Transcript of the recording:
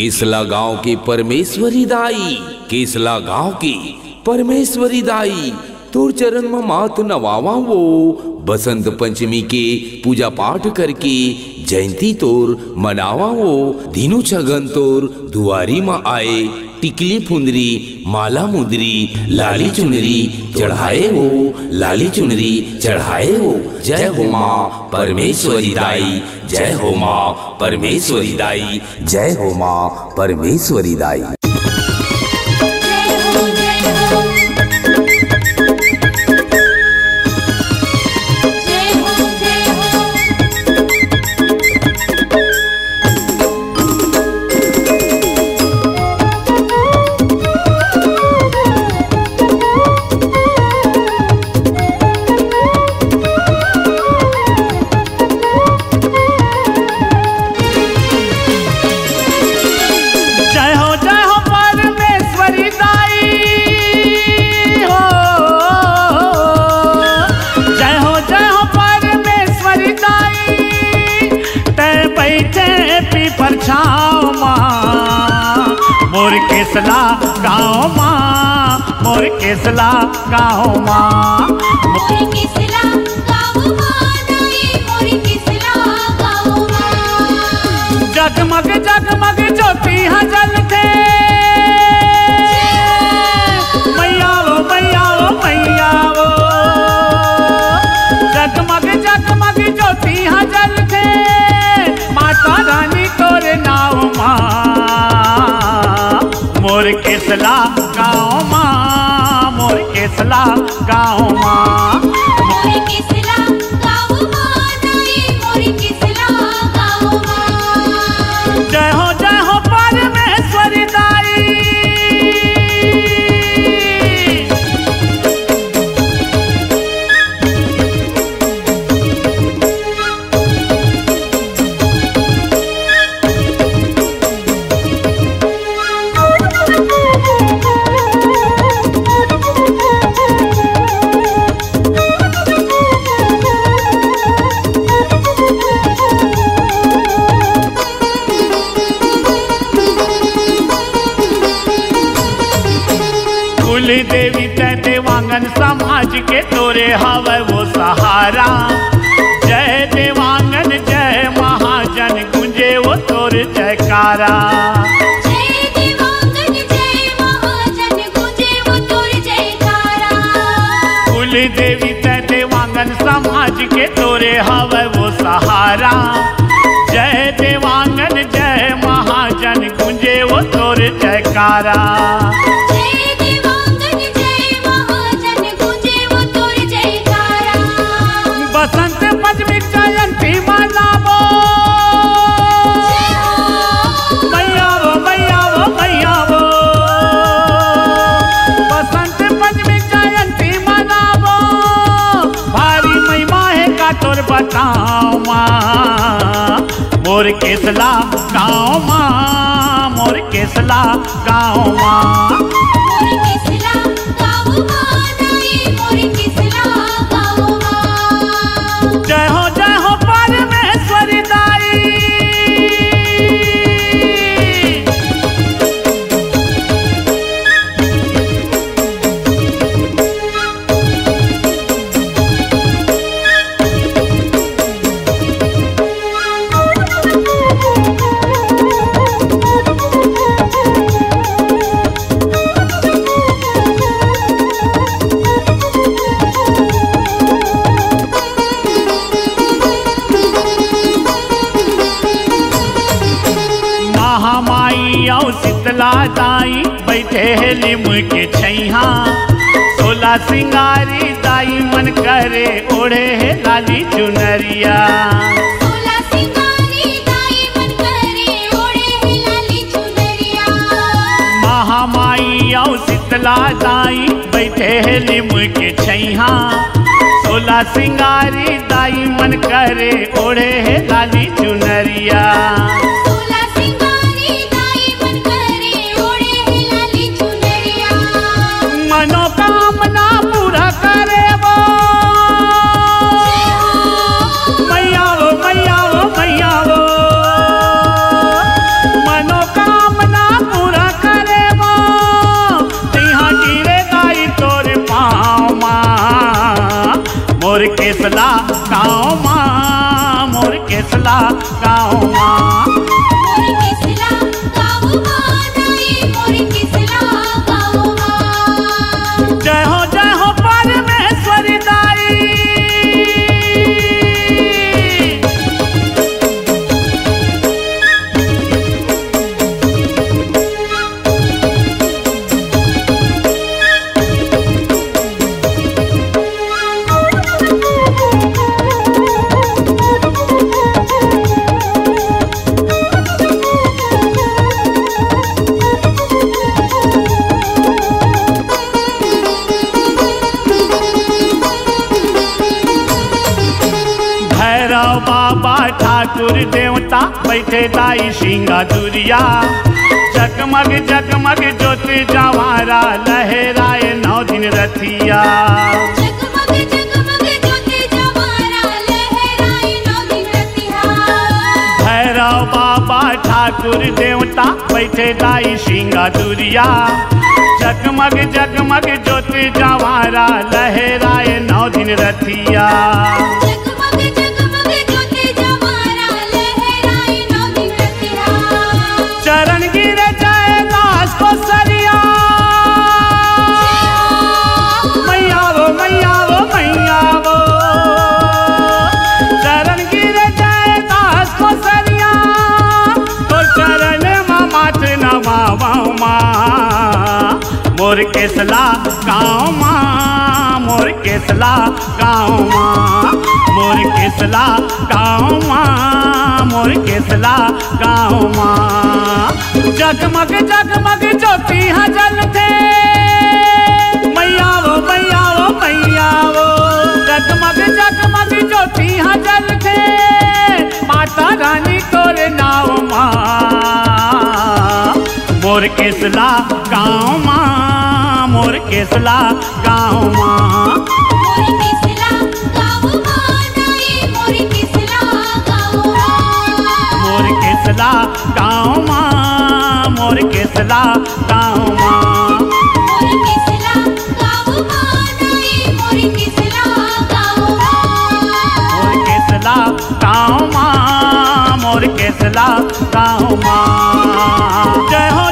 केसला गाँव की परमेश्वरी दाई, केसला गाँव की परमेश्वरी दाई। तोर चरण में मात नवावा वो बसंत पंचमी के पूजा पाठ करके जयंती तोर मनावा वो दिनु छगन तोर दुआरी में आए टिकली फुंदरी, माला मुंदरी, लाली चुनरी, चढ़ाए हो, लाली चुनरी, चढ़ाए हो। जय हो माँ परमेश्वरी दाई, जय हो माँ परमेश्वरी दाई, जय हो माँ परमेश्वरी दाई। केसला गाँव माँ मोर केसला गाँव माँ। मोर किसला गाँव मानाई मोर गाँव माँ। जगमग जगमग ज्योति हजल थे केसला गाँव माँ मोर केसला गाँव कुल देवी तय देवांगन समाज के तोरे हव वो सहारा। जय देवांगन जय महाजन गुंजे वो तोर जयकारा। जय देवांगन जय महाजन गुंजे वो तोर जयकारा। कुल देवी तय देवांगन समाज के तोरे हव वो सहारा। जय देवांगन जय महाजन गुंजे वो तोर जयकारा। मोर केसला गाँव माँ मोर केसला गाँव माँ। शीतला दाई बैठे लिम के छैहा सोला सिंगारी दाई मन करे ओढ़े है लाली चुनरिया। सोला महामाई शीतला दाई बैठे लिम के छैहा सोला सिंगारी दाई मन करे ओढ़े है लाली चुनरिया। केसला गाँव बाबा ठाकुर देवता बैठे दाई सिंगा दुरिया। जगमग जगमग ज्योति जवारा लहराए नौ दिन रथिया। भैरव बाबा ठाकुर देवता बैठे दाई सिंगा दुरिया। जगमग जगमग ज्योति जवारा लहराए नौ दिन रथिया। केसला गाँव माँ, मोर केसला गाँव माँ, मोर केसला गाँव माँ, मोर केसला गाँव माँ। जगमग जगमग ज्योति हजल थे मैया वो मैया वो मैया वो जगमग जगमग ज्योति हजल थे माता रानी तोरे नाव माँ, मोर केसला गाँव माँ। मोर केसला गाँव माँ। मोर किसला गाँव माँ मोर केसला गाँव माँ। मोर केसला गाँव माँ मोर किसला गाँव माँ। जय हो